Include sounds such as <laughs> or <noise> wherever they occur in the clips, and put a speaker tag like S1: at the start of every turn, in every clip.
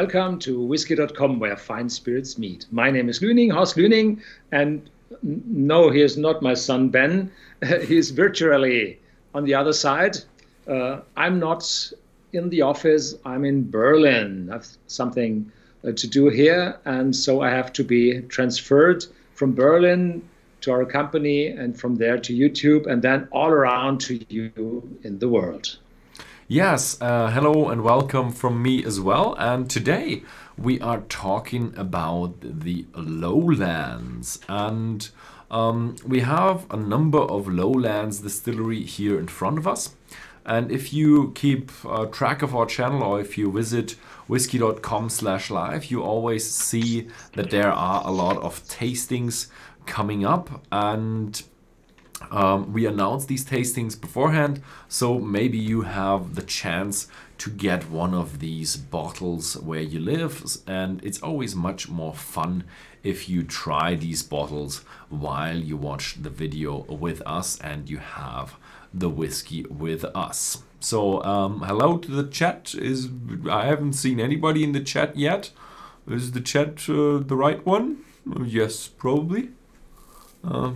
S1: Welcome to whisky.com, where fine spirits meet. My name is Lüning, Horst Lüning, and no, he is not my son Ben. <laughs> He's virtually on the other side. Uh, I'm not in the office, I'm in Berlin. I have something uh, to do here, and so I have to be transferred from Berlin to our company and from there to YouTube and then all around to you in the world.
S2: Yes, uh, hello and welcome from me as well. And today we are talking about the lowlands. And um, we have a number of lowlands distillery here in front of us. And if you keep uh, track of our channel or if you visit whisky.com slash live, you always see that there are a lot of tastings coming up. And um, we announced these tastings beforehand, so maybe you have the chance to get one of these bottles where you live, and it's always much more fun if you try these bottles while you watch the video with us and you have the whiskey with us. So um, hello to the chat. Is I haven't seen anybody in the chat yet. Is the chat uh, the right one? Yes, probably. Uh,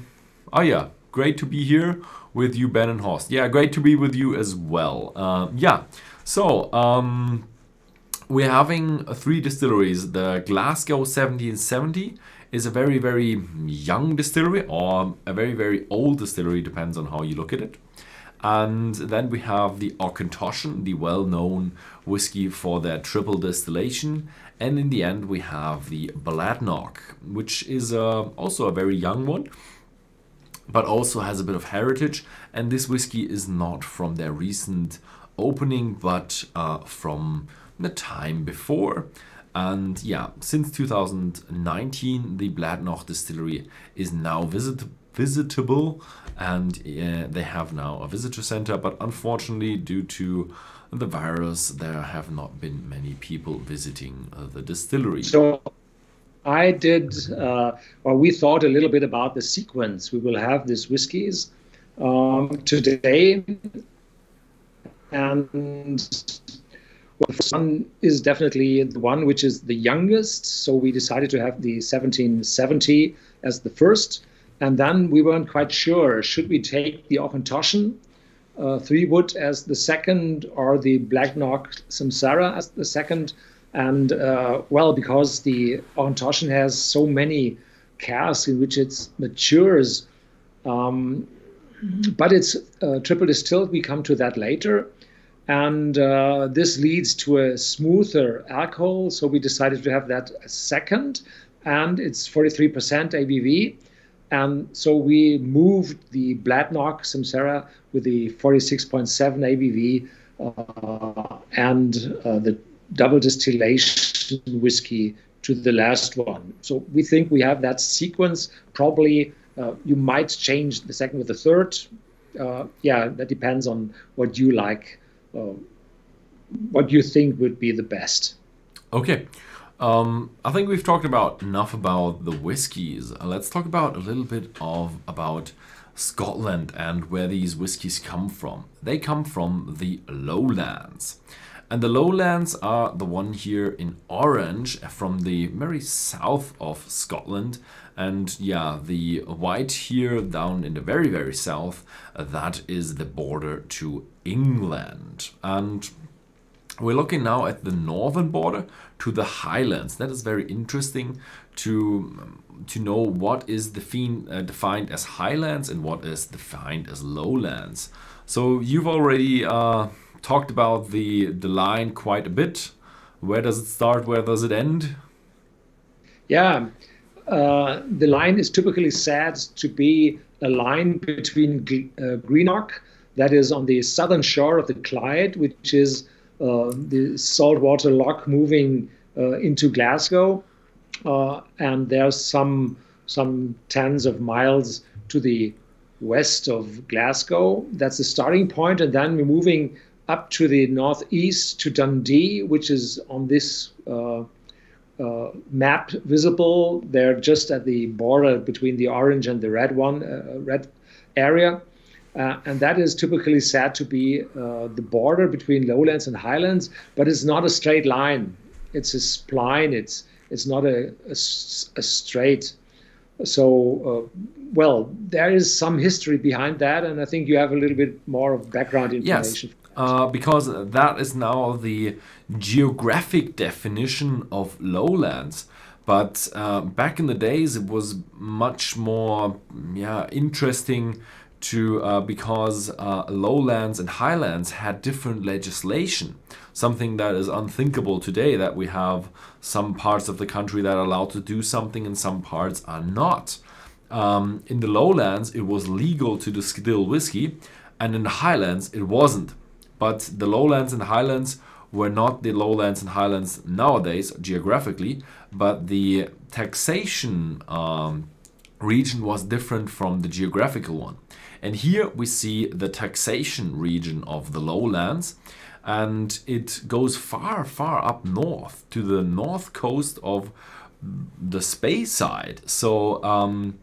S2: oh yeah, great to be here with you, Ben and Horst. Yeah, great to be with you as well. Uh, yeah, so um, we're having three distilleries. The Glasgow 1770 is a very, very young distillery or a very, very old distillery, depends on how you look at it. And then we have the Auchentoshan, the well-known whiskey for their triple distillation. And in the end, we have the Bladnoch, which is uh, also a very young one but also has a bit of heritage. And this whiskey is not from their recent opening, but uh, from the time before. And yeah, since 2019, the Bladnoch distillery is now visit visitable and uh, they have now a visitor center. But unfortunately, due to the virus, there have not been many people visiting uh, the distillery.
S1: So I did, uh, or we thought a little bit about the sequence. We will have these whiskies um, today. And well, one is definitely the one which is the youngest. So we decided to have the 1770 as the first. And then we weren't quite sure should we take the Auchentoshan uh, three wood as the second or the Bladnoch Samsara as the second and uh, well, because the Auchentoshan has so many casks in which it matures, um, but it's uh, triple distilled. We come to that later. And uh, this leads to a smoother alcohol. So we decided to have that second. And it's 43% ABV. And so we moved the Bladnoch Samsara with the 46.7 ABV uh, and uh, the double distillation whiskey to the last one. So we think we have that sequence. Probably uh, you might change the second with the third. Uh, yeah, that depends on what you like, uh, what you think would be the best.
S2: Okay. Um, I think we've talked about enough about the whiskies. Let's talk about a little bit of about Scotland and where these whiskies come from. They come from the lowlands. And the lowlands are the one here in orange from the very south of Scotland. And yeah, the white here down in the very, very south, that is the border to England. And we're looking now at the northern border to the highlands. That is very interesting to to know what is uh, defined as highlands and what is defined as lowlands. So you've already uh, talked about the the line quite a bit. Where does it start? Where does it end?
S1: Yeah, uh, the line is typically said to be a line between uh, Greenock, that is on the southern shore of the Clyde, which is uh, the saltwater lock moving uh, into Glasgow, uh, and there's some some tens of miles to the west of Glasgow. That's the starting point, and then we're moving up to the northeast to Dundee, which is on this uh, uh, map visible. They're just at the border between the orange and the red one, uh, red area. Uh, and that is typically said to be uh, the border between lowlands and highlands, but it's not a straight line. it's a spline. It's it's not a, a, a straight. So, uh, well, there is some history behind that, and I think you have a little bit more of background information.
S2: Yes, uh, because that is now the geographic definition of lowlands. But uh, back in the days, it was much more, yeah, interesting to uh, because uh, lowlands and highlands had different legislation. Something that is unthinkable today. That we have some parts of the country that are allowed to do something, and some parts are not. Um, in the lowlands, it was legal to distill whiskey, and in the highlands, it wasn't. But the lowlands and highlands were not the lowlands and highlands nowadays geographically, but the taxation um, region was different from the geographical one. And here we see the taxation region of the lowlands and it goes far, far up north to the north coast of the Speyside. So um,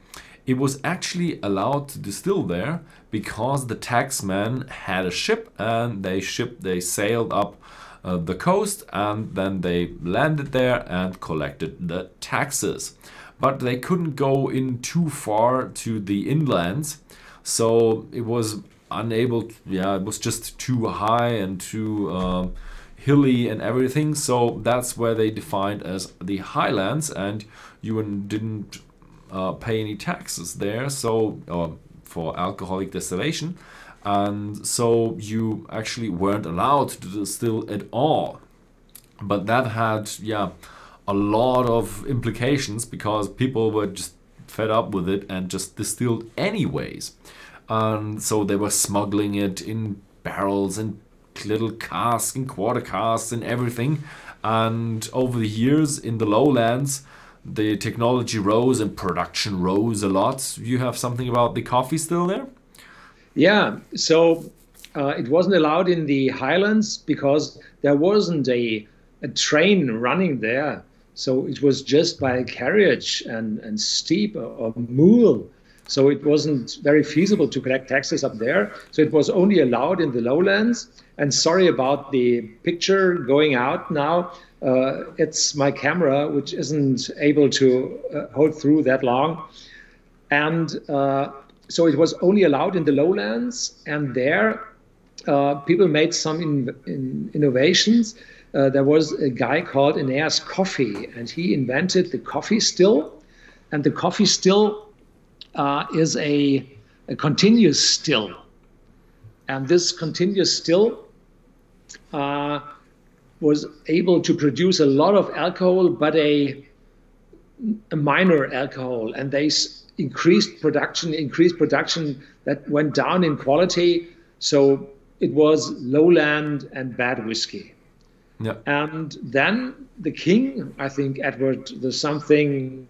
S2: it was actually allowed to distill there because the taxmen had a ship and they shipped, they sailed up uh, the coast and then they landed there and collected the taxes. But they couldn't go in too far to the inlands, so it was unable. To, yeah, it was just too high and too um, hilly and everything. So that's where they defined as the highlands, and you didn't uh, pay any taxes there. So uh, for alcoholic distillation. And so you actually weren't allowed to distill at all. But that had yeah a lot of implications because people were just fed up with it and just distilled anyways. And so they were smuggling it in barrels and little casks and quarter casks and everything. And over the years in the lowlands the technology rose and production rose a lot you have something about the Coffey still there
S1: yeah, so uh, it wasn't allowed in the highlands because there wasn't a, a train running there. So it was just by carriage and, and steep or, or mule. So it wasn't very feasible to collect taxes up there. So it was only allowed in the lowlands. And sorry about the picture going out now. Uh, it's my camera, which isn't able to uh, hold through that long. And uh, so it was only allowed in the lowlands, and there uh, people made some in, in innovations. Uh, there was a guy called Aeneas Coffey, and he invented the Coffey still. And the Coffey still uh, is a, a, continuous still. And this continuous still uh, was able to produce a lot of alcohol, but a, a minor alcohol. And they increased production, increased production that went down in quality. So it was lowland and bad whiskey. Yeah. And then the king, I think Edward the something,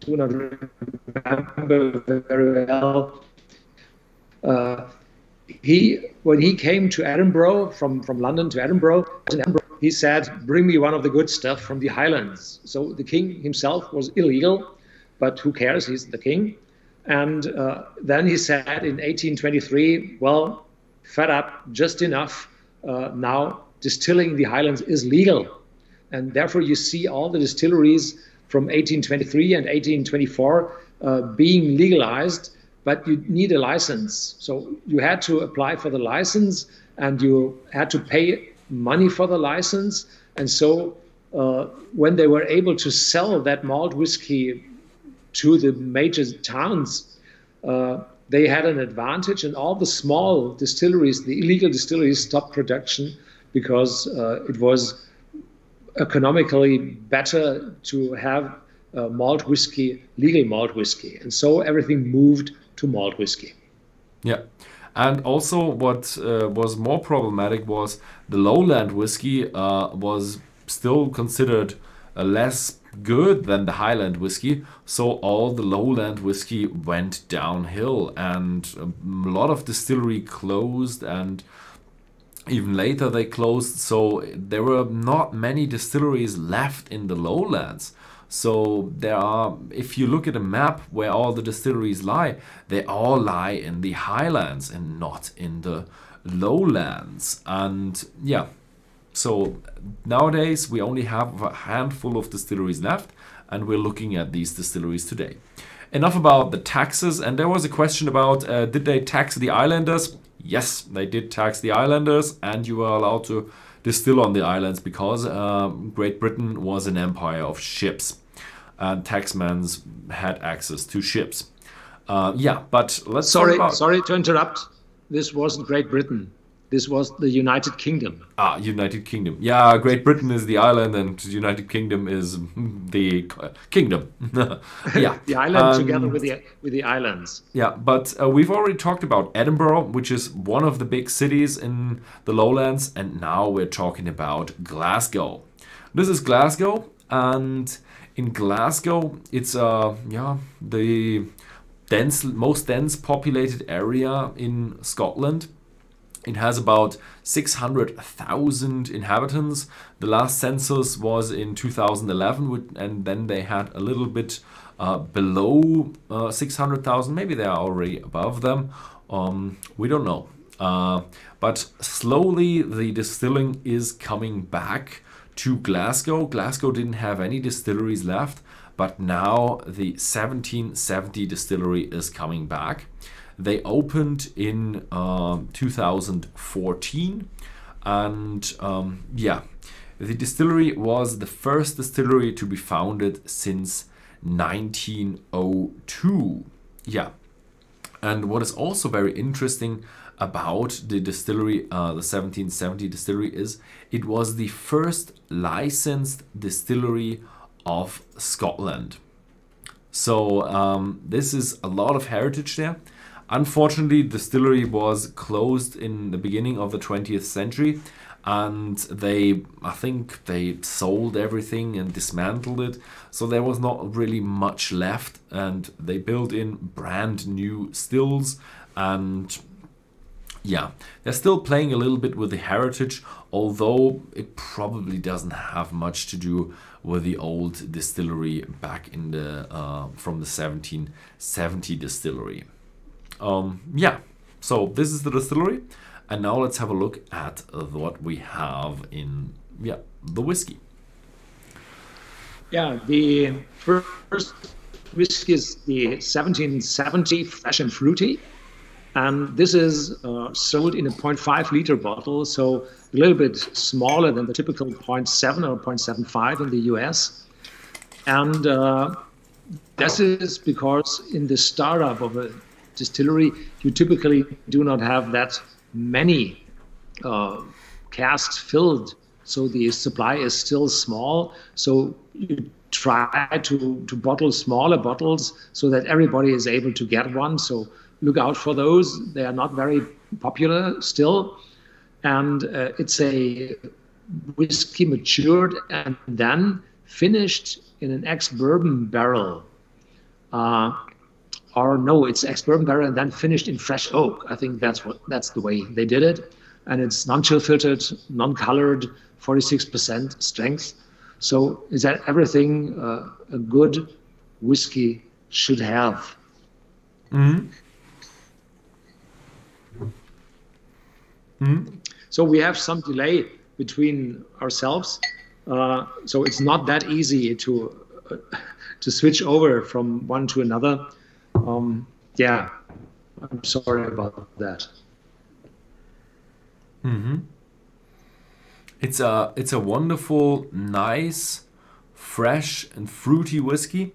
S1: do not remember very well. Uh, he when he came to Edinburgh from from London to Edinburgh, he said, "Bring me one of the good stuff from the Highlands." So the king himself was illegal, but who cares? He's the king. And uh, then he said in 1823, well, fed up, just enough. Uh, now distilling the highlands is legal. And therefore, you see all the distilleries from 1823 and 1824 uh, being legalized, but you need a license. So you had to apply for the license and you had to pay money for the license. And so uh, when they were able to sell that malt whiskey to the major towns, uh, they had an advantage, and all the small distilleries, the illegal distilleries, stopped production because uh, it was economically better to have uh, malt whiskey, legal malt whiskey, and so everything moved to malt whiskey.
S2: Yeah. And also, what uh, was more problematic was the lowland whiskey uh, was still considered less good than the Highland whiskey, so all the lowland whiskey went downhill, and a lot of distillery closed, and even later they closed. So there were not many distilleries left in the lowlands. So there are, if you look at a map where all the distilleries lie, they all lie in the highlands and not in the lowlands. And yeah, So nowadays we only have a handful of distilleries left, and we're looking at these distilleries today. Enough about the taxes, and there was a question about uh, did they tax the islanders? Yes, they did tax the islanders, and you were allowed to distill on the islands because uh, Great Britain was an empire of ships, and taxmen had access to ships. Uh, yeah, but let's
S1: sorry, sorry to interrupt. This wasn't Great Britain. This was the United Kingdom.
S2: Ah, United Kingdom. Yeah, Great Britain is the island, and United Kingdom is the kingdom. <laughs> yeah,
S1: the island um, together with the with the islands.
S2: Yeah, but uh, we've already talked about Edinburgh, which is one of the big cities in the Lowlands, and now we're talking about Glasgow. This is Glasgow, and in Glasgow, it's uh yeah the dense most dense populated area in Scotland it has about 600,000 inhabitants. The last census was in 2011, and then they had a little bit uh, below uh, 600,000. Maybe they are already above them. Um, we don't know. Uh, but slowly the distilling is coming back to Glasgow. Glasgow didn't have any distilleries left, but now the 1770 distillery is coming back. They opened in uh, 2014, and um, yeah, the distillery was the first distillery to be founded since 1902. Yeah, and what is also very interesting about the distillery, uh, the 1770 distillery, is it was the first licensed distillery of Scotland. So um, this is a lot of heritage there. Unfortunately, distillery was closed in the beginning of the 20th century and they i think they sold everything and dismantled it. So there was not really much left and they built in brand new stills and yeah. They're still playing a little bit with the heritage although it probably doesn't have much to do with the old distillery back in the uh, from the 1770 distillery um, yeah, so this is the distillery. And now let's have a look at what we have in yeah the whiskey.
S1: Yeah, the first whiskey is the 1770 Fresh and Fruity. And this is uh, sold in a 0.5 liter bottle, so a little bit smaller than the typical 0.7 or 0.75 in the US. And uh, this is because in the startup of a distillery, you typically do not have that many uh, casks filled. So the supply is still small. So you try to, to bottle smaller bottles so that everybody is able to get one. So look out for those. They are not very popular still. And uh, it's a whiskey matured and then finished in an ex bourbon barrel. Uh, or no, it's ex-bourbon barrel and then finished in fresh oak. I think that's what that's the way they did it, and it's non-chill filtered, non-colored, 46% strength. So is that everything uh, a good whiskey should have?
S2: Mm-hmm.
S1: Mm-hmm. So we have some delay between ourselves. Uh, so it's not that easy to uh, to switch over from one to another. Um, yeah, I'm sorry about that.
S2: Mm-hmm. It's a it's a wonderful, nice, fresh and fruity whiskey.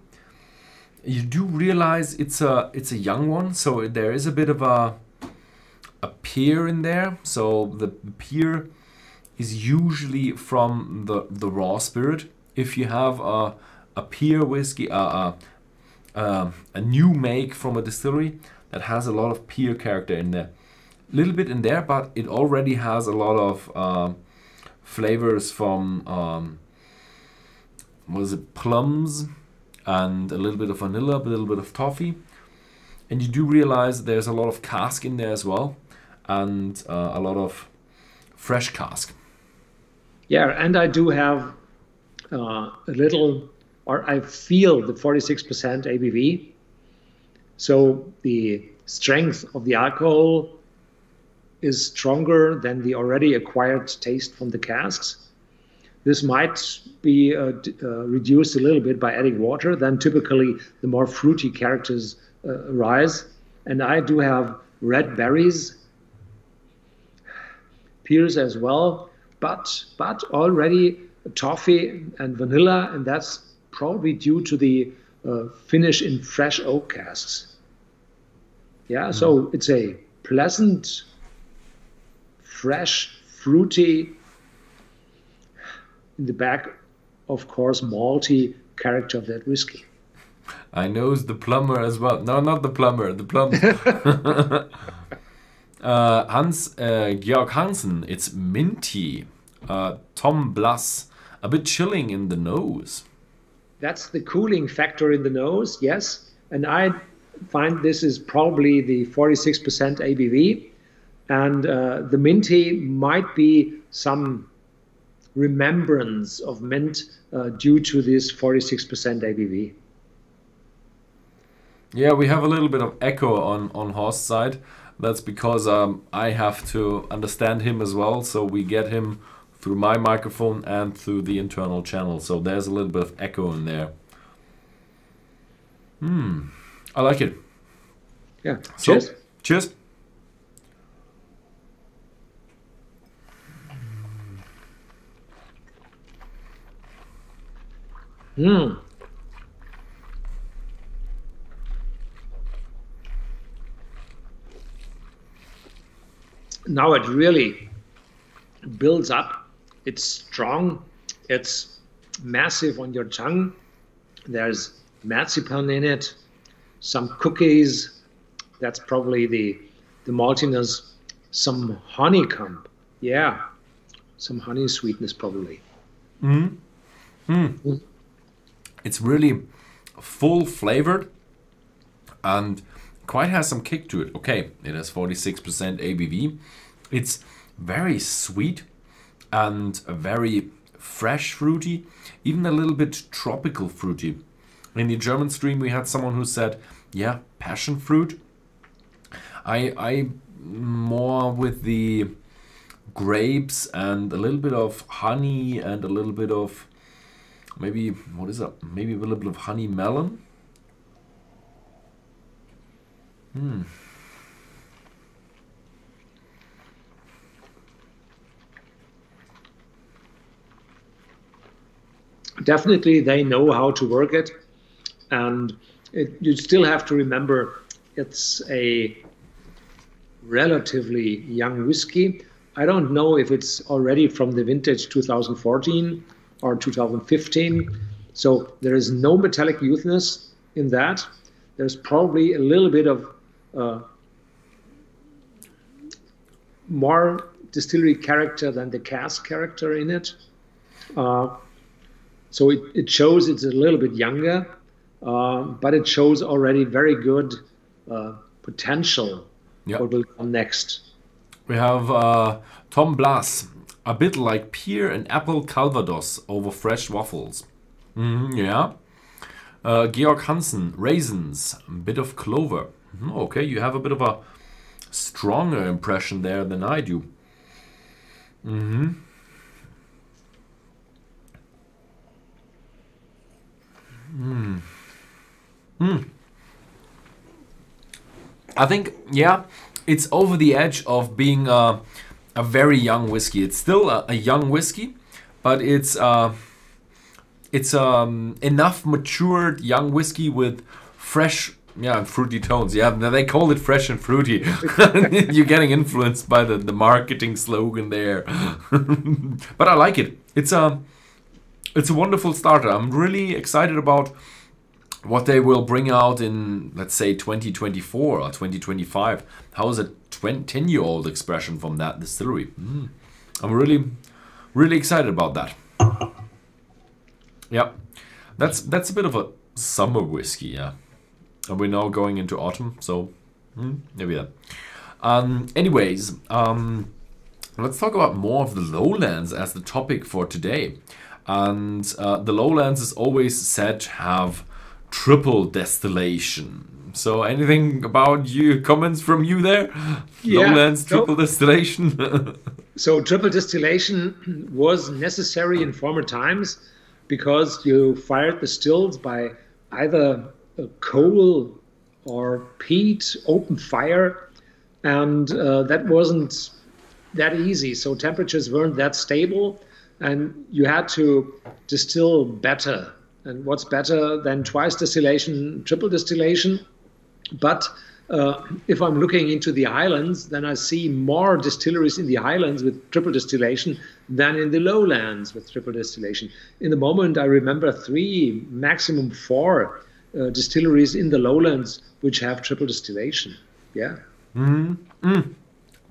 S2: You do realize it's a it's a young one, so there is a bit of a a pear in there. So the pear is usually from the the raw spirit. If you have a a pear whiskey, uh, a uh, a new make from a distillery that has a lot of pear character in there. A little bit in there, but it already has a lot of uh, flavors from um, was it plums and a little bit of vanilla, a little bit of toffee. And you do realize there's a lot of cask in there as well, and uh, a lot of fresh cask.
S1: Yeah, and I do have uh, a little or I feel the 46% ABV. So the strength of the alcohol is stronger than the already acquired taste from the casks. This might be uh, uh, reduced a little bit by adding water. Then typically the more fruity characters uh, arise. And I do have red berries, pears as well, but but already toffee and vanilla, and that's probably due to the uh, finish in fresh oak casks. Yeah, mm. so it's a pleasant, fresh, fruity, in the back, of course, malty character of that whiskey.
S2: I knows the plumber as well. No, not the plumber, the plumber. <laughs> <laughs> uh, Hans uh, Georg Hansen, it's minty. Uh, Tom Blass, a bit chilling in the nose.
S1: That's the cooling factor in the nose, yes. And I find this is probably the 46% ABV. And uh, the minty might be some remembrance of mint uh, due to this 46% ABV.
S2: Yeah, we have a little bit of echo on on Horst's side. That's because um, I have to understand him as well, so we get him through my microphone and through the internal channel. So there's a little bit of echo in there. Hmm, I like it.
S1: Yeah. So, cheers.
S2: Cheers.
S1: Hmm. Now it really builds up. It's strong. It's massive on your tongue. There's marzipan in it, some cookies. That's probably the the maltiness. Some honeycomb. Yeah, some honey sweetness probably.
S2: Mm. Mm. Mm it's really full flavored and quite has some kick to it. Okay, it has 46% ABV. It's very sweet and very fresh fruity, even a little bit tropical fruity. In the German stream, we had someone who said, "Yeah, passion fruit." I I more with the grapes and a little bit of honey and a little bit of Maybe, what is that? Maybe a little bit of honey melon? Hmm.
S1: Definitely, they know how to work it, and it, you still have to remember it's a relatively young whiskey. I don't know if it's already from the vintage 2014 or 2015. So there is no metallic youthness in that. There's probably a little bit of uh, more distillery character than the cask character in it. Uh, so it, it shows it's a little bit younger, uh, but it shows already very good uh, potential. Yep. What will come next?
S2: We have uh, Tom Blas, a bit like pear and apple calvados over fresh waffles. Mm, yeah. Uh, Georg Hansen, raisins, a bit of clover. Mm, okay, you have a bit of a stronger impression there than I do. Mm-hmm. Mm. Mm. I think, yeah, it's over the edge of being uh, a very young whiskey. It's still a, a young whiskey, but it's uh, it's um, enough matured young whiskey with fresh yeah fruity tones yeah they call it fresh and fruity <laughs> you're getting influenced by the, the marketing slogan there <laughs> but i like it it's a it's a wonderful starter i'm really excited about what they will bring out in let's say 2024 or 2025 how is a 10 year old expression from that distillery? Mm. i'm really really excited about that. Yeah. That's that's a bit of a summer whiskey yeah. And we're now going into autumn so mm, maybe that. Um anyways um let's talk about more of the lowlands as the topic for today and uh, the lowlands is always said to have triple distillation. So anything about you comments from you there?
S1: Yeah,
S2: Lowlands
S1: so-
S2: triple distillation. <laughs>
S1: So triple distillation was necessary in former times because you fired the stills by either coal or peat, open fire, and uh, that wasn't that easy. So temperatures weren't that stable, and you had to distill better. And what's better than twice distillation, triple distillation? But uh, if I'm looking into the islands, then I see more distilleries in the islands with triple distillation than in the lowlands with triple distillation. In the moment, I remember three, maximum four uh, distilleries in the lowlands which have triple distillation. Yeah. Hmm.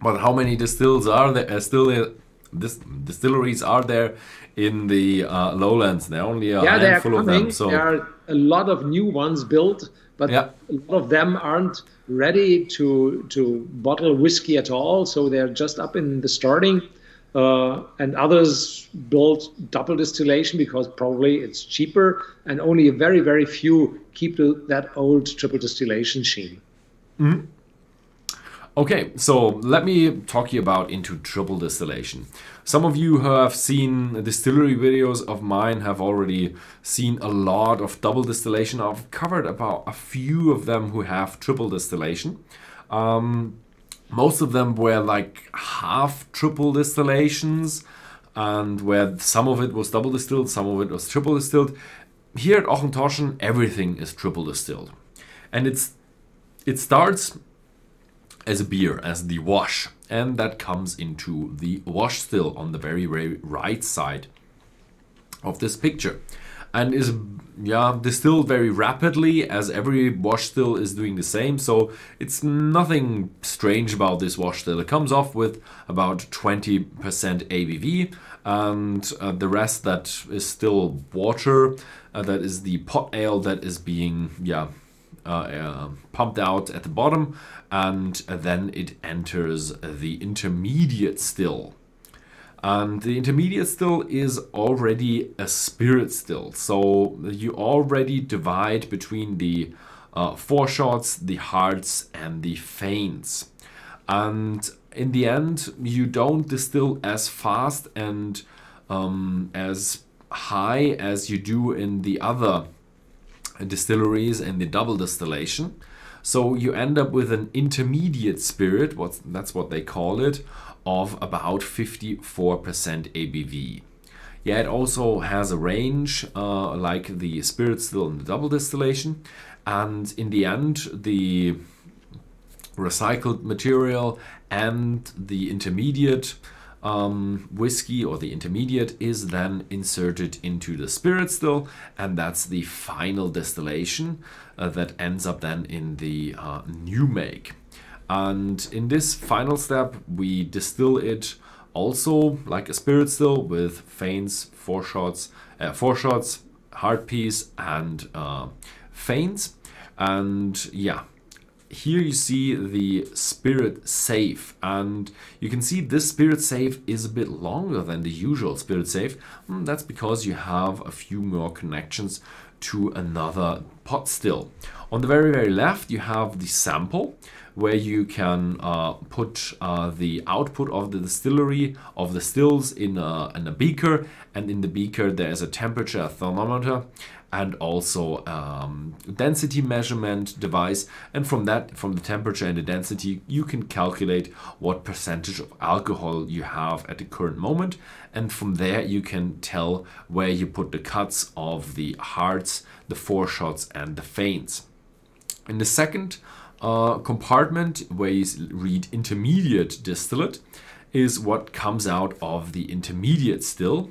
S2: but how many distills are there? Uh, still, dis- distilleries are there in the uh, lowlands? There are only a
S1: yeah,
S2: handful of them. So
S1: There are a lot of new ones built, but
S2: Yeah.
S1: a lot of them aren't ready to to bottle whiskey at all. So they're just up in the starting. Uh, and others build double distillation because probably it's cheaper, and only a very very few keep that old triple distillation scheme.
S2: Okay, so let me talk you about into triple distillation. Some of you who have seen distillery videos of mine have already seen a lot of double distillation. I've covered about a few of them who have triple distillation. Um, most of them were like half triple distillations and where some of it was double distilled, some of it was triple distilled. Here at Auchentoshan, everything is triple distilled. And it's it starts as a beer, as the wash, and that comes into the wash still on the very, very right side of this picture. And is yeah distilled very rapidly as every wash still is doing the same. So it's nothing strange about this wash still. It comes off with about 20% ABV and uh, the rest that is still water uh, that is the pot ale that is being yeah uh, uh, pumped out at the bottom and then it enters the intermediate still and the intermediate still is already a spirit still. So you already divide between the uh, foreshots, the hearts, and the feints. And in the end, you don't distill as fast and um, as high as you do in the other distilleries in the double distillation. So you end up with an intermediate spirit, what's, that's what they call it, of about 54% ABV. Yeah, it also has a range uh, like the spirit still in the double distillation. And in the end, the recycled material and the intermediate um, whiskey or the intermediate is then inserted into the spirit still, and that's the final distillation uh, that ends up then in the uh, new make. And in this final step, we distill it also like a spirit still with feints, foreshots, uh, shots, hard piece, and uh, feints. And yeah, here you see the spirit safe and you can see this spirit safe is a bit longer than the usual spirit safe. Mm, that's because you have a few more connections to another pot still. On the very very left you have the sample where you can uh, put uh, the output of the distillery of the stills in a, in a beaker and in the beaker there is a temperature thermometer and also um, density measurement device. And from that from the temperature and the density you can calculate what percentage of alcohol you have at the current moment. And from there you can tell where you put the cuts of the hearts the foreshots and the feints in the second uh, compartment where you read intermediate distillate is what comes out of the intermediate still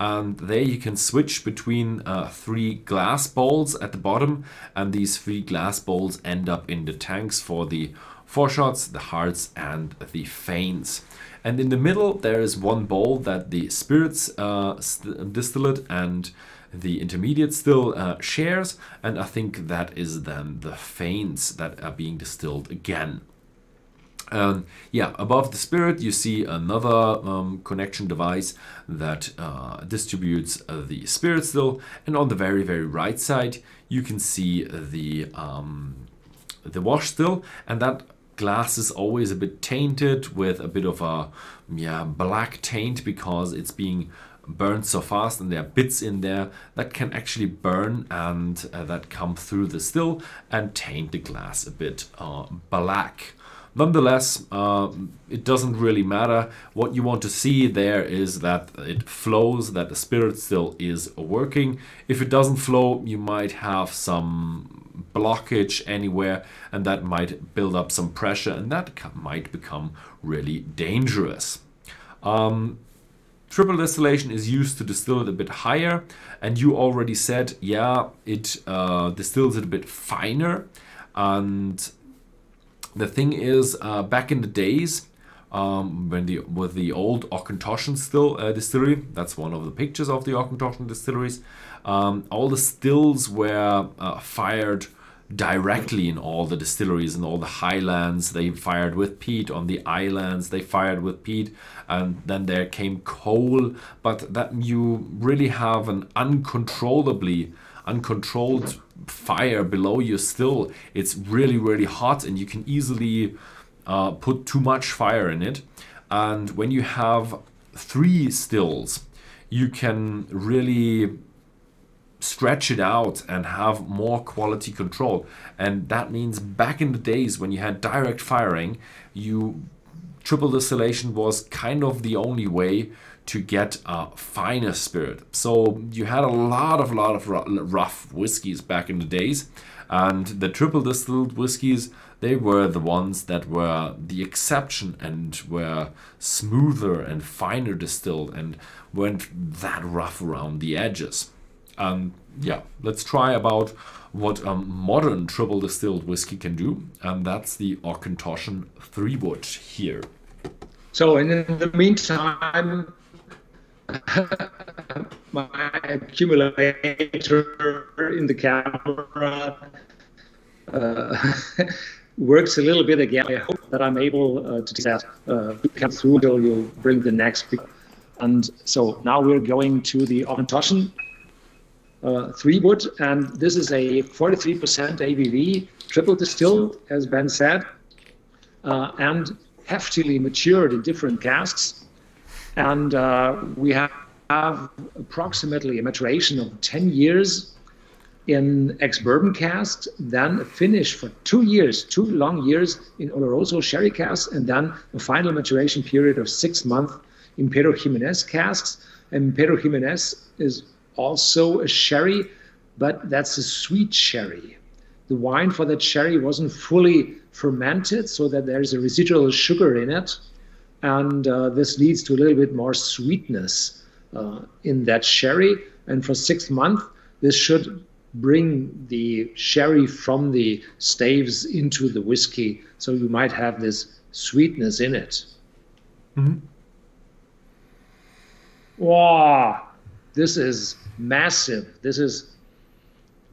S2: and there you can switch between uh, three glass bowls at the bottom and these three glass bowls end up in the tanks for the foreshots, the hearts and the feints. And in the middle there is one bowl that the spirits uh, st distillate and the intermediate still uh, shares and I think that is then the feints that are being distilled again. Um, yeah, above the spirit, you see another um, connection device that uh, distributes uh, the spirit still, and on the very, very right side, you can see the um, the wash still, and that glass is always a bit tainted with a bit of a yeah black taint because it's being burned so fast and there are bits in there that can actually burn and uh, that come through the still and taint the glass a bit uh, black. Nonetheless, uh, it doesn't really matter. What you want to see there is that it flows, that the spirit still is working. If it doesn't flow, you might have some blockage anywhere and that might build up some pressure and that might become really dangerous. Um, triple distillation is used to distill it a bit higher and you already said yeah it uh, distills it a bit finer and the thing is uh, back in the days um, when the with the old Auchentoshan still uh, distillery that's one of the pictures of the Auchentoshan distilleries um, all the stills were uh, fired directly in all the distilleries in all the highlands. They fired with peat on the islands. They fired with peat and then there came coal. But that you really have an uncontrollably uncontrolled fire below you still it's really really hot and you can easily uh, put too much fire in it and when you have three stills you can really stretch it out and have more quality control. And that means back in the days when you had direct firing, you triple distillation was kind of the only way to get a finer spirit. So you had a lot of lot of rough whiskies back in the days, and the triple distilled whiskies they were the ones that were the exception and were smoother and finer distilled and weren't that rough around the edges. Um, yeah, let's try about what a modern triple distilled whiskey can do, and that's the Auchentoshan three wood here.
S1: So, in the meantime, <laughs> my accumulator in the camera uh, <laughs> works a little bit again. I hope that I'm able uh, to do that. Uh, come through until you bring the next. And so now we're going to the Auchentoshan uh, three wood, and this is a 43% ABV, triple distilled, as Ben said, uh, and heftily matured in different casks. And uh, we have, have, approximately a maturation of 10 years in ex-bourbon casks, then a finish for two years, two long years in Oloroso sherry casks, and then a final maturation period of six months in Pedro Jimenez casks. And Pedro Jimenez is also a sherry, but that's a sweet sherry. The wine for that sherry wasn't fully fermented, so that there's a residual sugar in it. And uh, this leads to a little bit more sweetness uh, in that sherry. And for six months, this should bring the sherry from the staves into the whiskey. So you might have this sweetness in it. Mm-hmm. Wow, this is massive. This is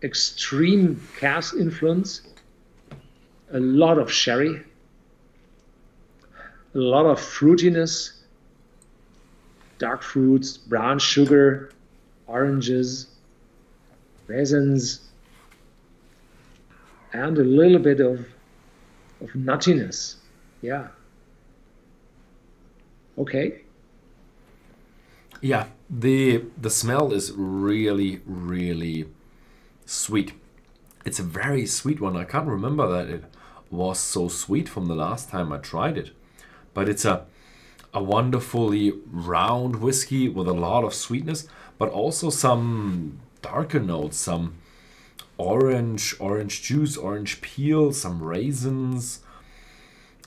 S1: extreme cask influence, a lot of sherry, a lot of fruitiness, dark fruits, brown sugar, oranges, raisins, and a little bit of, of nuttiness. Yeah. Okay.
S2: Yeah, the the smell is really really sweet. It's a very sweet one. I can't remember that it was so sweet from the last time I tried it. But it's a a wonderfully round whiskey with a lot of sweetness, but also some darker notes, some orange, orange juice, orange peel, some raisins,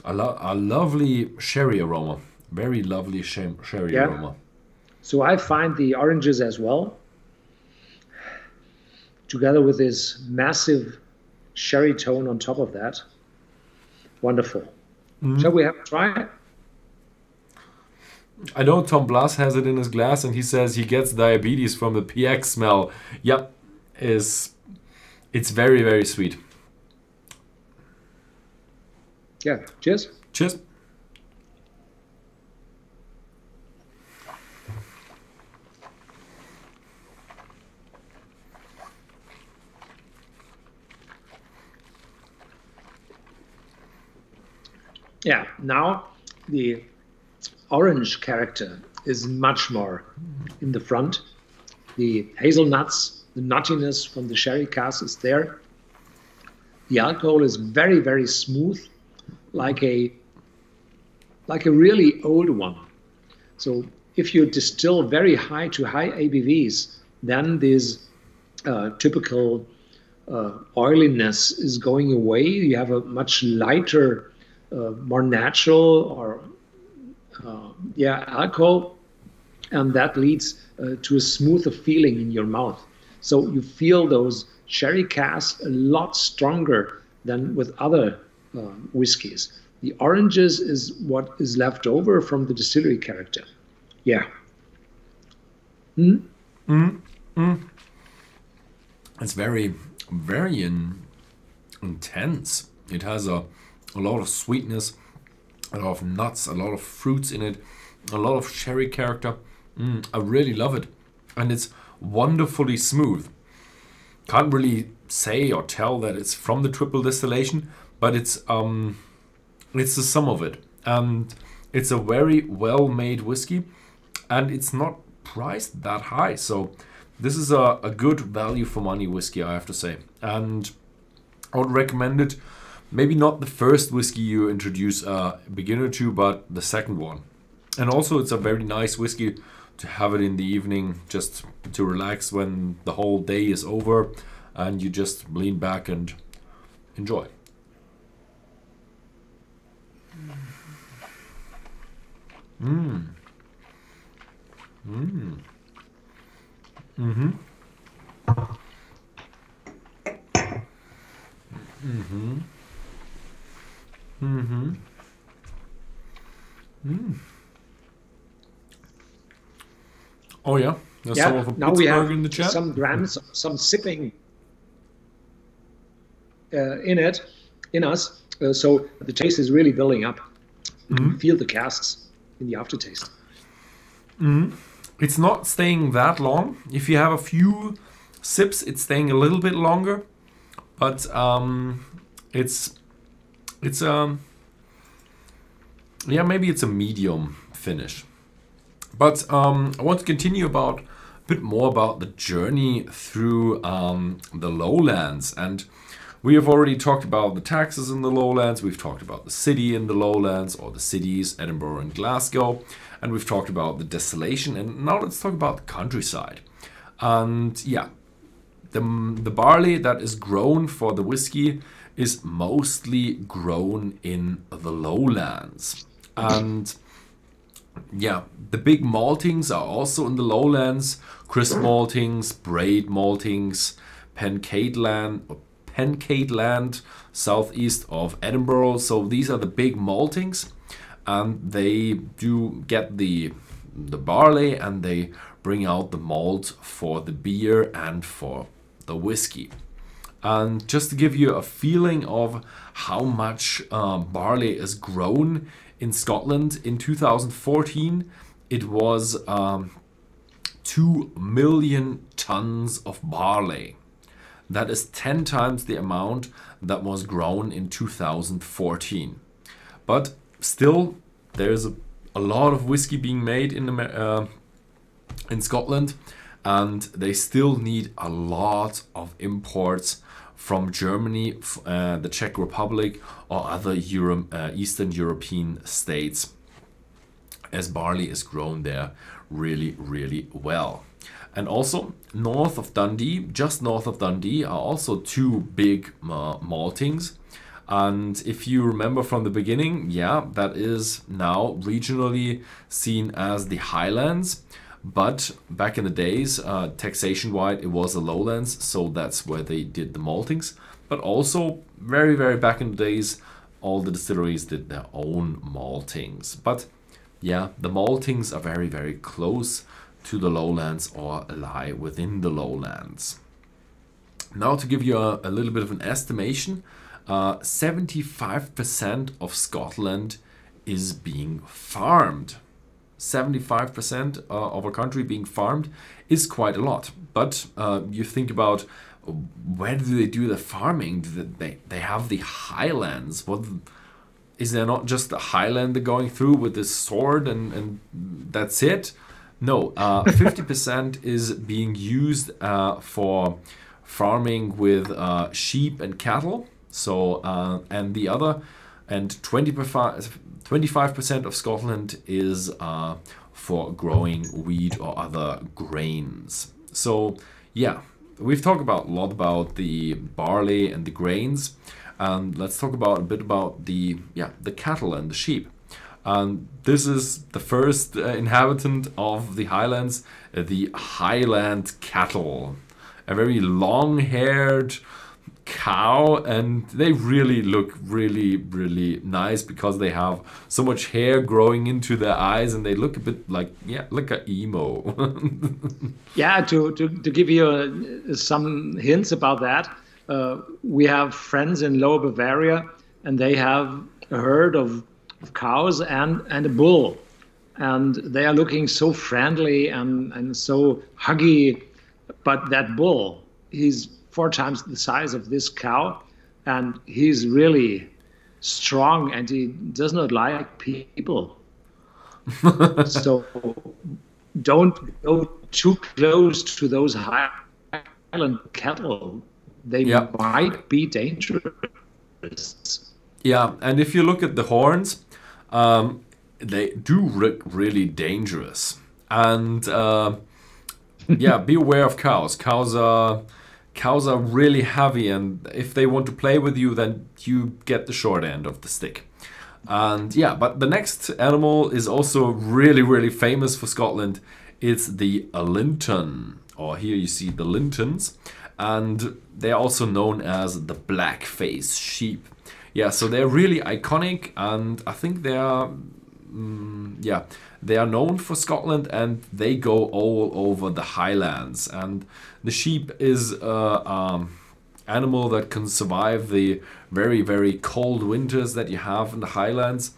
S2: a, lo- a lovely sherry aroma, very lovely sherry yeah. aroma.
S1: So I find the oranges as well, together with this massive sherry tone on top of that. Wonderful. Mm. Shall we have a try?
S2: I know Tom Blas has it in his glass and he says he gets diabetes from the PX smell. Yep, is it's very very sweet.
S1: Yeah, cheers.
S2: Cheers.
S1: yeah, now the orange character is much more in the front. The hazelnuts, the nuttiness from the sherry cask is there. The alcohol is very, very smooth, like a like a really old one. So if you distill very high to high ABVs, then this uh, typical uh, oiliness is going away. You have a much lighter, uh, more natural or yeah alcohol, and that leads uh, to a smoother feeling in your mouth. So you feel those sherry casks a lot stronger than with other uh, whiskeys. The oranges is what is left over from the distillery character. Yeah.
S2: Mm. Mm. Mm. It's very, very in, intense. It has a, a lot of sweetness, a lot of nuts, a lot of fruits in it, a lot of sherry character. Mm, I really love it. And it's wonderfully smooth. Can't really say or tell that it's from the triple distillation, but it's um it's the sum of it. And it's a very well made whiskey and it's not priced that high. So this is a, a good value for money whiskey, I have to say. And I would recommend it. Maybe not the first whiskey you introduce a beginner to, but the second one. And also, it's a very nice whiskey to have it in the evening, just to relax when the whole day is over and you just lean back and enjoy. Mmm. Mmm. Mm-hmm. Mm-hmm. Mm-hmm. Mm. Oh yeah.
S1: There's yeah. now we have in the chat. some grams, some sipping uh, in it, in us. Uh, so the taste is really building up. You feel the casks in the aftertaste.
S2: Mm-hmm it's not staying that long. If you have a few sips, it's staying a little bit longer, but um, it's it's um yeah maybe it's a medium finish. But um, I want to continue about a bit more about the journey through um, the lowlands and. We have already talked about the taxes in the lowlands, we've talked about the city in the lowlands, or the cities, Edinburgh and Glasgow and we've talked about the desolation, and now let's talk about the countryside. And yeah, the, the barley that is grown for the whiskey is mostly grown in the lowlands. And yeah, the big maltings are also in the lowlands. Crisp maltings, Braid maltings, Pencaitland, Pencaitland, southeast of Edinburgh. So these are the big maltings and they do get the the barley and they bring out the malt for the beer and for the whiskey. And just to give you a feeling of how much uh, barley is grown in Scotland, in 2014 it was um, 2 million tons of barley. That is 10 times the amount that was grown in 2014. But still, there's a, a lot of whiskey being made in uh, in Scotland, and they still need a lot of imports from Germany, uh, the Czech Republic, or other Euro uh, Eastern European states, as barley is grown there really, really well. And also, north of Dundee, just north of Dundee, are also two big uh, maltings. And if you remember from the beginning, yeah, that is now regionally seen as the highlands. But back in the days, uh, taxation wide, it was the lowlands, so that's where they did the maltings. But also, very, very back in the days, all the distilleries did their own maltings. But yeah, the maltings are very, very close to the lowlands or lie within the lowlands. Now, to give you a, a little bit of an estimation, 75% uh, of Scotland is being farmed. 75% uh, of a country being farmed is quite a lot. But uh, you think about where do they do the farming? They, they have the highlands. What is there not just a Highlander going through with this sword and, and that's it? No, uh, <laughs> 50% is being used uh, for farming with uh, sheep and cattle. So, uh, and the other, and 25% of Scotland is uh, for growing wheat or other grains. So, yeah, we've talked about a lot about the barley and the grains. And let's talk about a bit about the yeah the cattle and the sheep. And this is the first uh, inhabitant of the highlands, uh, the Highland cattle, a very long-haired cow, and they really look really really nice because they have so much hair growing into their eyes, and they look a bit like yeah like a emo. <laughs>
S1: yeah, to, to to give you uh, some hints about that uh, we have friends in Lower Bavaria, and they have a herd of, of cows and, and a bull. And they are looking so friendly and, and so huggy. But that bull, he's four times the size of this cow, and he's really strong and he does not like people. <laughs> so don't go too close to those Highland cattle they yeah. might be dangerous.
S2: Yeah, and if you look at the horns, um, they do look really dangerous. And uh, yeah, be aware of cows. Cows are cows are really heavy, and if they want to play with you, then you get the short end of the stick. And yeah, but the next animal is also really, really famous for Scotland. It's the Linton, or here you see the Lintons and they're also known as the blackface sheep. Yeah, so they're really iconic, and I think they are, mm, yeah, they are known for Scotland, and they go all over the Highlands. And the sheep is a um, animal that can survive the very very cold winters that you have in the Highlands.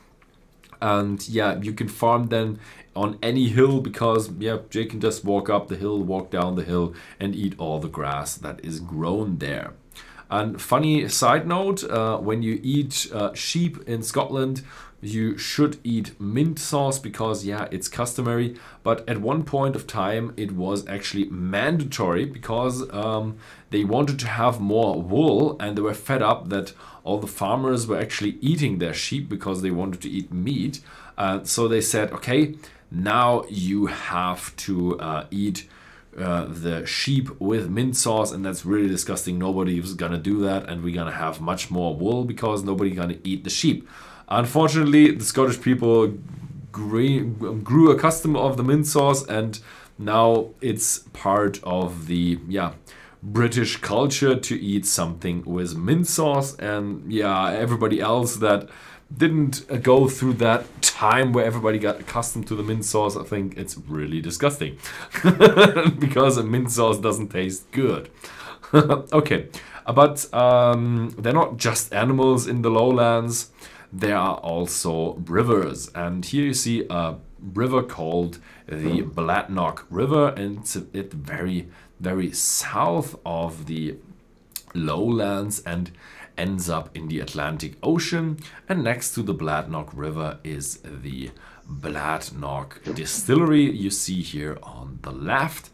S2: And yeah, you can farm them on any hill because yeah Jake can just walk up the hill walk down the hill and eat all the grass that is grown there and funny side note uh, when you eat uh, sheep in Scotland you should eat mint sauce because yeah it's customary but at one point of time it was actually mandatory because um, they wanted to have more wool and they were fed up that all the farmers were actually eating their sheep because they wanted to eat meat uh, so they said okay now you have to uh, eat uh, the sheep with mint sauce, and that's really disgusting. Nobody is gonna do that, and we're gonna have much more wool because nobody's gonna eat the sheep. Unfortunately, the Scottish people grew, accustomed of the mint sauce, and now it's part of the yeah British culture to eat something with mint sauce, and yeah, everybody else that didn't go through that time where everybody got accustomed to the mint sauce, I think it's really disgusting. <laughs> because a mint sauce doesn't taste good. <laughs> okay, but um, they're not just animals in the lowlands, there are also rivers. And here you see a river called the Bladnoch River, and it's very, very south of the lowlands. And ends up in the Atlantic Ocean. And next to the Bladnoch River is the Bladnoch Distillery you see here on the left.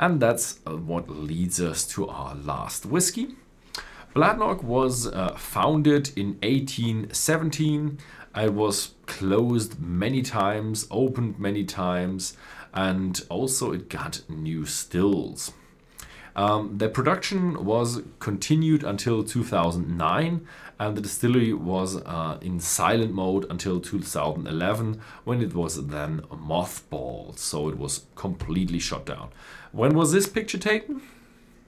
S2: And that's uh, what leads us to our last whiskey. Bladnoch was uh, founded in 1817. It was closed many times, opened many times, and also it got new stills. Um, the production was continued until 2009 and the distillery was uh, in silent mode until 2011 when it was then mothballed. So it was completely shut down. When was this picture taken?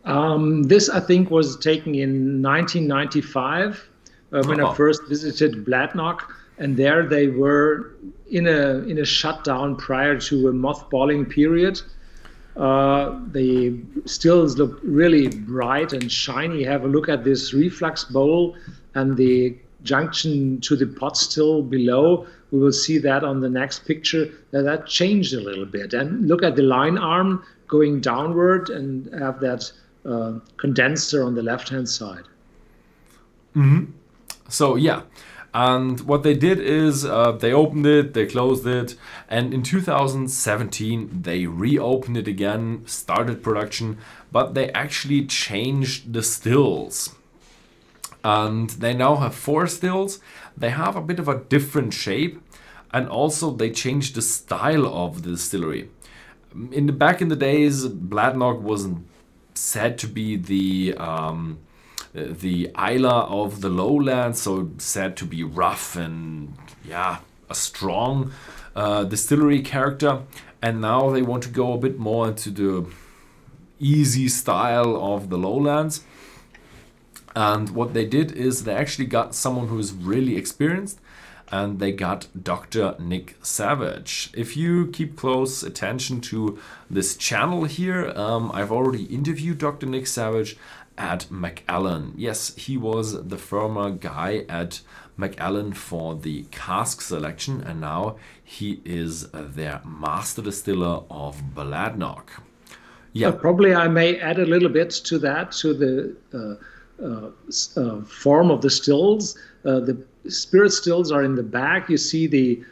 S1: Um, this, I think, was taken in 1995 uh, when oh. I first visited Bladnoch. And there they were in a, in a shutdown prior to a mothballing period. Uh, the stills look really bright and shiny. Have a look at this reflux bowl and the junction to the pot still below. We will see that on the next picture that that changed a little bit. And look at the lyne arm going downward and have that uh, condenser on the left hand side.
S2: Mm -hmm. So yeah, And what they did is uh, they opened it, they closed it, and in 2017 they reopened it again, started production, but they actually changed the stills. And they now have four stills. They have a bit of a different shape, and also they changed the style of the distillery. In the back in the days, Bladnoch wasn't said to be the um, the Islay of the lowlands, so said to be rough and yeah, a strong uh, distillery character. And now they want to go a bit more into the easy style of the lowlands. And what they did is they actually got someone who is really experienced and they got Dr. Nick Savage. If you keep close attention to this channel here, um, I've already interviewed Dr. Nick Savage at Macallan. Yes, he was the former guy at Macallan for the cask selection, and now he is their master distiller of Bladnoch.
S1: Yeah, probably I may add a little bit to that to the uh form of the stills. Uh, the spirit stills are in the back. You see the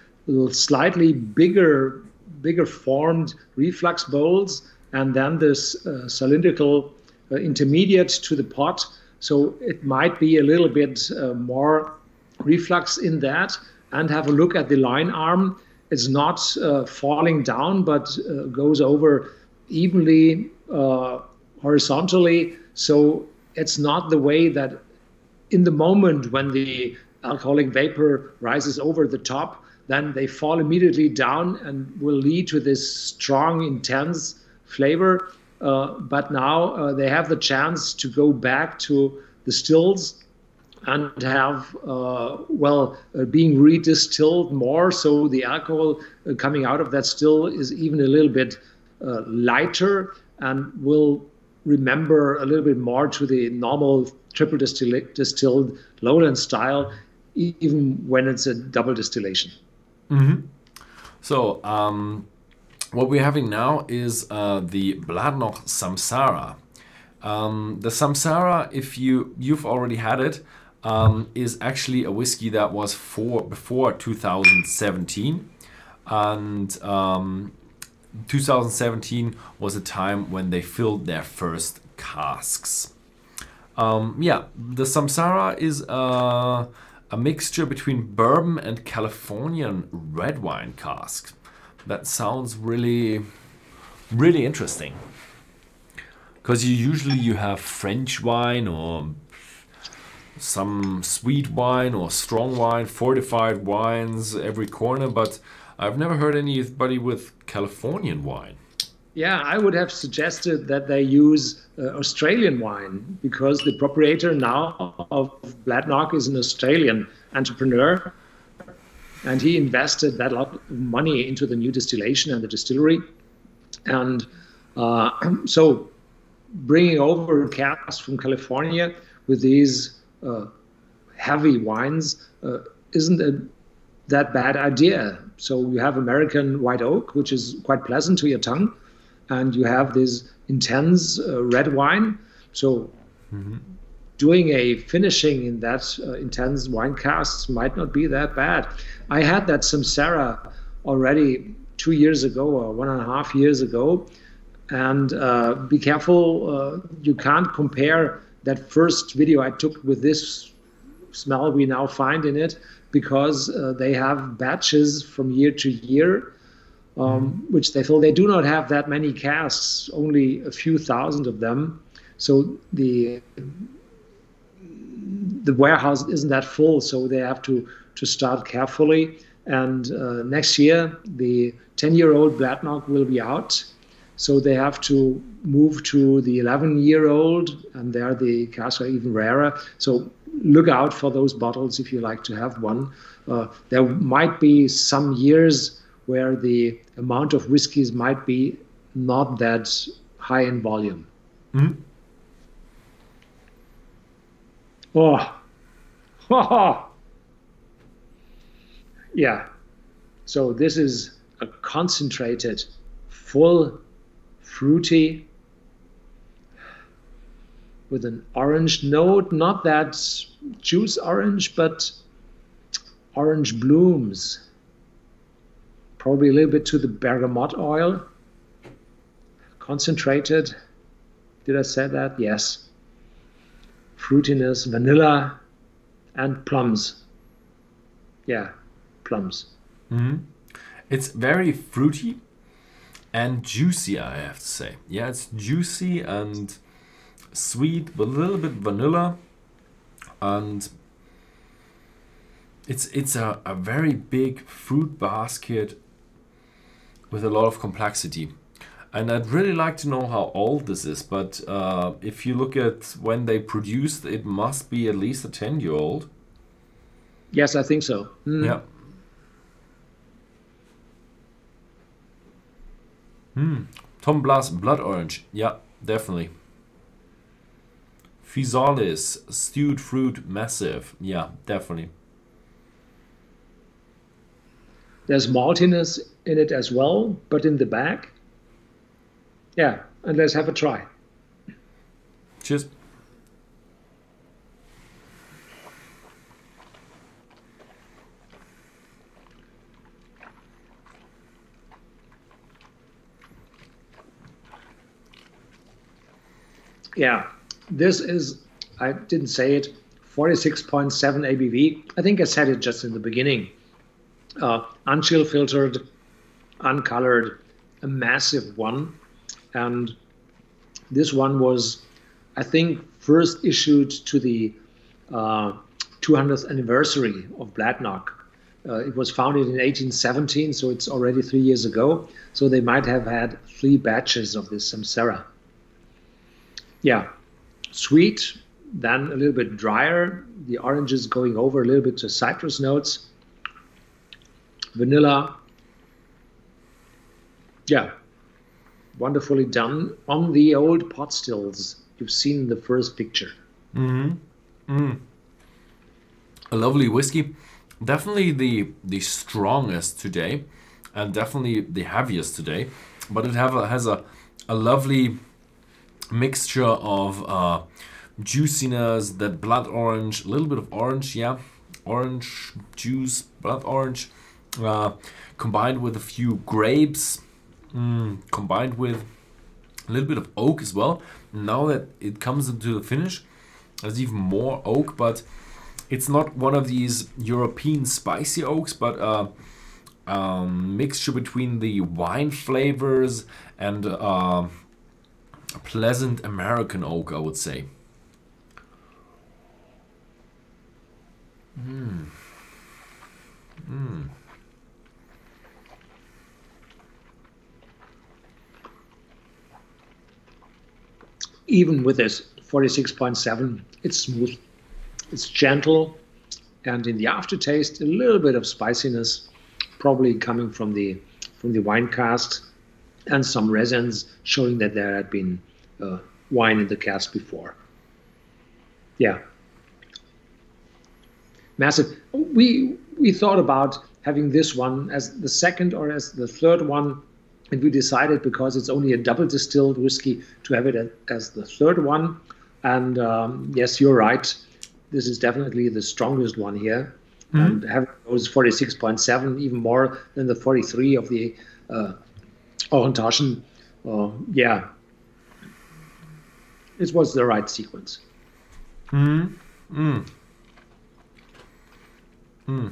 S1: slightly bigger, bigger formed reflux bowls, and then this uh, cylindrical uh, intermediate to the pot. So it might be a little bit uh, more reflux in that. And have a look at the lyne arm. It's not uh, falling down, but goes over evenly horizontally. So it's not the way that in the moment when the alcoholic vapor rises over the top, then they fall immediately down and will lead to this strong, intense flavor. Uh, but now uh, they have the chance to go back to the stills and have uh, well uh, being redistilled more so the alcohol uh, coming out of that still is even a little bit uh, lighter and will remember a little bit more to the normal triple distilled, lowland style even when it's a double distillation
S2: mm-hmm. so um what we're having now is uh, the Bladnoch Samsara. Um, the Samsara, if you you've already had it, um, is actually a whiskey that was for before 2017, and um, 2017 was a time when they filled their first casks. Um, yeah, the Samsara is uh, a mixture between bourbon and Californian red wine cask that sounds really, really interesting. Because you usually you have French wine or some sweet wine or strong wine, fortified wines every corner, but I've never heard anybody with Californian wine.
S1: Yeah, I would have suggested that they use uh, Australian wine because the proprietor now of Bladnoch is an Australian entrepreneur and he invested that lot of money into the new distillation and the distillery. And uh, <clears throat> so bringing over casks from California with these uh, heavy wines uh, isn't a, that bad idea. So you have American white oak, which is quite pleasant to your tongue, and you have this intense uh, red wine. So mm-hmm doing a finishing in that uh, intense wine casks might not be that bad. I had that Samsara already two years ago or one and a half years ago. And uh, be careful, uh, you can't compare that first video I took with this smell we now find in it because uh, they have batches from year to year. Um, which they feel they do not have that many casks, only a few thousand of them. So the the warehouse isn't that full, so they have to to start carefully. And uh, next year, the 10-year-old Bladnoch will be out, so they have to move to the 11-year-old, and there the casks are even rarer. So look out for those bottles if you like to have one. Uh, there might be some years where the amount of whiskies might be not that high in volume. Mm-hmm. Oh, <laughs> yeah. So this is a concentrated, full, fruity, with an orange note, not that juice orange, but orange blooms. Probably a little bit to the bergamot oil. Concentrated. Did I say that? Yes. Fruitiness, vanilla, and plums. Yeah, plums.
S2: Mm-hmm. It's very fruity and juicy, I have to say. Yeah, it's juicy and sweet, but a little bit vanilla, and it's it's a, a very big fruit basket with a lot of complexity. And I'd really like to know how old this is, but uh, if you look at when they produced, it must be at least a 10 year old.
S1: Yes, I think so.
S2: Mm. Yeah. Hmm. Tom Blas, Blood Orange. Yeah, definitely. Physalis, Stewed Fruit, Massive. Yeah, definitely.
S1: There's maltiness in it as well, but in the back. Yeah, and let's have a try.
S2: Cheers.
S1: Yeah, this is, I didn't say it, 46.7 ABV. I think I said it just in the beginning. Uh, unchill filtered, uncolored, a massive one. And this one was, I think, first issued to the uh, 200th anniversary of Bladnoch. Uh, it was founded in 1817, so it's already three years ago. So they might have had three batches of this Samsara yeah, sweet, then a little bit drier. The oranges going over a little bit to citrus notes. Vanilla. Yeah, wonderfully done on the old pot stills you've seen the first picture.
S2: Mm-hmm. Mm. A lovely whiskey. Definitely the the strongest today, and definitely the heaviest today. But it have a, has a, a lovely mixture of uh, juiciness, that blood orange, a little bit of orange, yeah, orange juice, blood orange, uh, combined with a few grapes, mm, combined with a little bit of oak as well. Now that it comes into the finish, there's even more oak, but it's not one of these European spicy oaks, but uh, um, mixture between the wine flavors and uh, a pleasant American oak, I would say. Hmm. Hmm.
S1: Even with this 46.7, it's smooth, it's gentle, and in the aftertaste, a little bit of spiciness, probably coming from the from the wine cask and some resins showing that there had been uh, wine in the cask before. Yeah. Massive. We we thought about having this one as the second or as the third one, and we decided because it's only a double distilled whiskey to have it as the third one. And um, yes, you're right. This is definitely the strongest one here. Mm-hmm. And having those 46.7, even more than the 43 of the uh, Auchentoshan, uh, yeah, it was the right sequence.
S2: Hmm. Hmm. Hmm.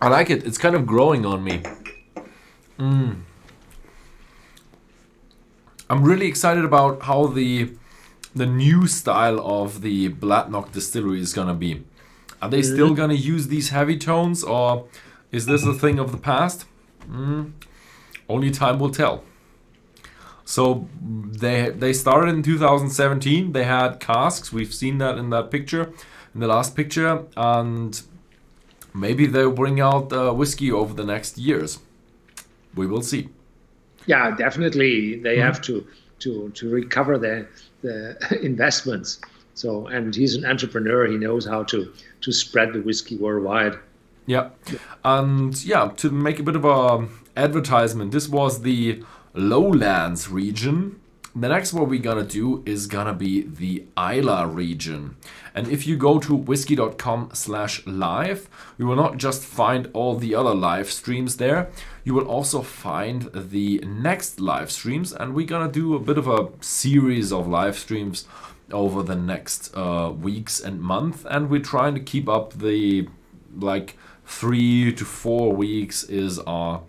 S2: I like it. It's kind of growing on me. Hmm. I'm really excited about how the the new style of the Bladnoch distillery is gonna be. Are they mm. still gonna use these heavy tones, or is this a thing of the past? Mm. Only time will tell. So they they started in 2017. They had casks. We've seen that in that picture, in the last picture, and maybe they'll bring out uh, whiskey over the next years. We will see.
S1: Yeah, definitely. They mm-hmm. have to to to recover their the <laughs> investments. So, and he's an entrepreneur. He knows how to to spread the whiskey worldwide.
S2: Yeah, and yeah, to make a bit of a advertisement. This was the lowlands region, the next what we're gonna do is gonna be the Islay region. And if you go to whisky.com slash live, you will not just find all the other live streams there, you will also find the next live streams. And we're gonna do a bit of a series of live streams over the next uh, weeks and month. And we're trying to keep up the like three to four weeks is our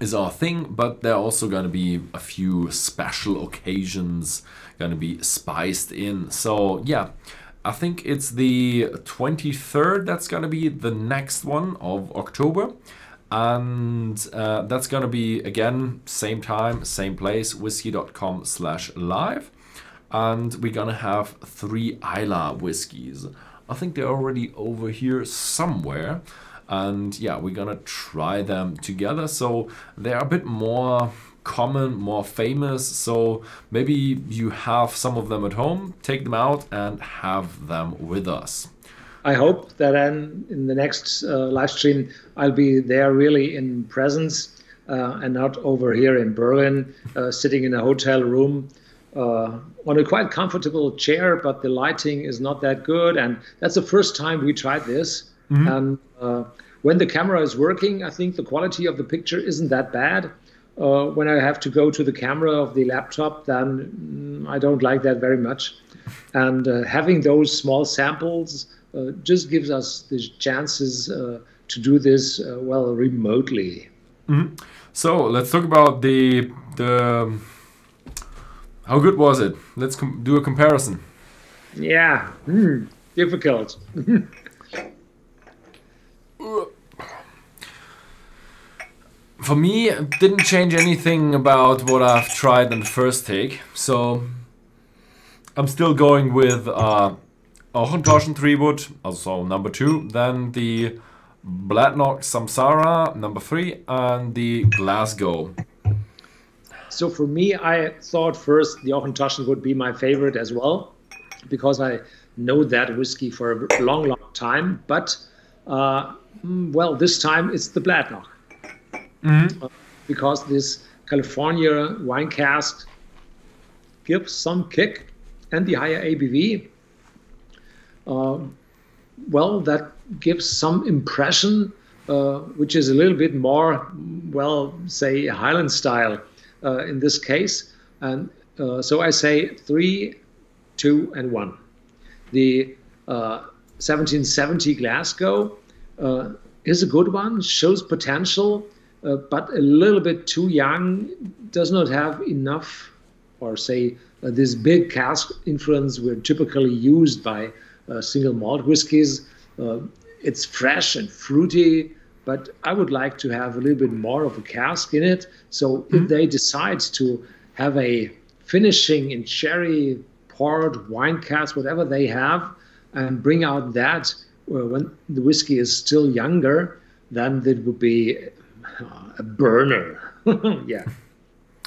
S2: is our thing, but there are also going to be a few special occasions going to be spiced in. So yeah, I think it's the 23rd that's going to be the next one of October. And uh, that's going to be, again, same time, same place, whisky.com slash live. And we're going to have three Islay whiskies. I think they're already over here somewhere and yeah we're gonna try them together so they're a bit more common more famous so maybe you have some of them at home take them out and have them with us
S1: I hope that then in the next uh, live stream I'll be there really in presence uh, and not over here in Berlin uh, sitting in a hotel room uh, on a quite comfortable chair, but the lighting is not that good. And that's the first time we tried this. Mm-hmm. And uh, when the camera is working, I think the quality of the picture isn't that bad. Uh, when I have to go to the camera of the laptop, then mm, I don't like that very much. And uh, having those small samples uh, just gives us the chances uh, to do this uh, well remotely.
S2: Mm-hmm. So let's talk about the the. How good was it? Let's com- do a comparison.
S1: Yeah, mm, difficult. <laughs>
S2: For me, didn't change anything about what I've tried in the first take, so I'm still going with uh, Auchentoshan 3 wood, also number 2, then the Bladnoch Samsara, number 3, and the Glasgow.
S1: So for me, I thought first the Auchentoshan would be my favorite as well, because I know that whiskey for a long, long time, but uh, mm, well, this time it's the Bladnoch mm-hmm. uh, because this California wine cask gives some kick and the higher ABV. Uh, well, that gives some impression, uh, which is a little bit more, well, say Highland style uh, in this case. And uh, so I say three, two, and one. The 1770 uh, Glasgow is a good one, shows potential, uh, but a little bit too young, does not have enough, or say, uh, this big cask influence we're typically used by uh, single malt whiskies. Uh, it's fresh and fruity, but I would like to have a little bit more of a cask in it. So mm-hmm. if they decide to have a finishing in sherry, port, wine cask, whatever they have, and bring out that when the whiskey is still younger, then it would be a burner. <laughs> yeah.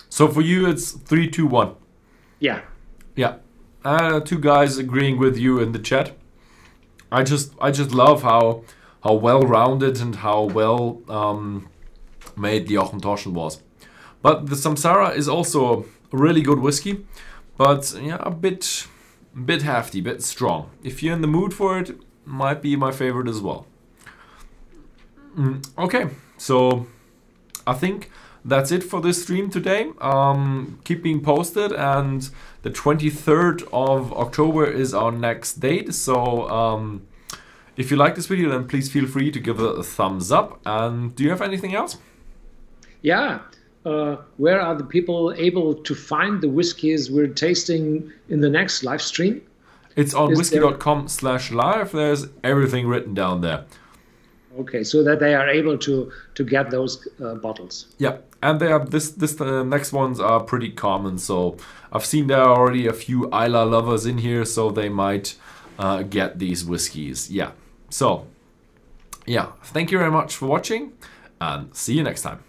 S2: So for you, it's three, two, one.
S1: Yeah.
S2: Yeah. Uh, two guys agreeing with you in the chat. I just, I just love how, how well rounded and how well um, made the Auchentoshan was. But the Samsara is also a really good whiskey, but yeah, a bit, bit hefty, bit strong. If you're in the mood for it, might be my favorite as well. Mm, okay, so I think that's it for this stream today. Um, keep being posted, and the 23rd of October is our next date. So um, if you like this video, then please feel free to give it a thumbs up. And do you have anything else?
S1: Yeah. Uh, where are the people able to find the whiskies we're tasting in the next live stream?
S2: It's on whisky.com slash live. There's everything written down there.
S1: Okay, so that they are able to to get those uh, bottles.
S2: Yeah, and they are this this uh, next ones are pretty common. So I've seen there are already a few Islay lovers in here, so they might uh, get these whiskies. Yeah. So yeah, thank you very much for watching, and see you next time.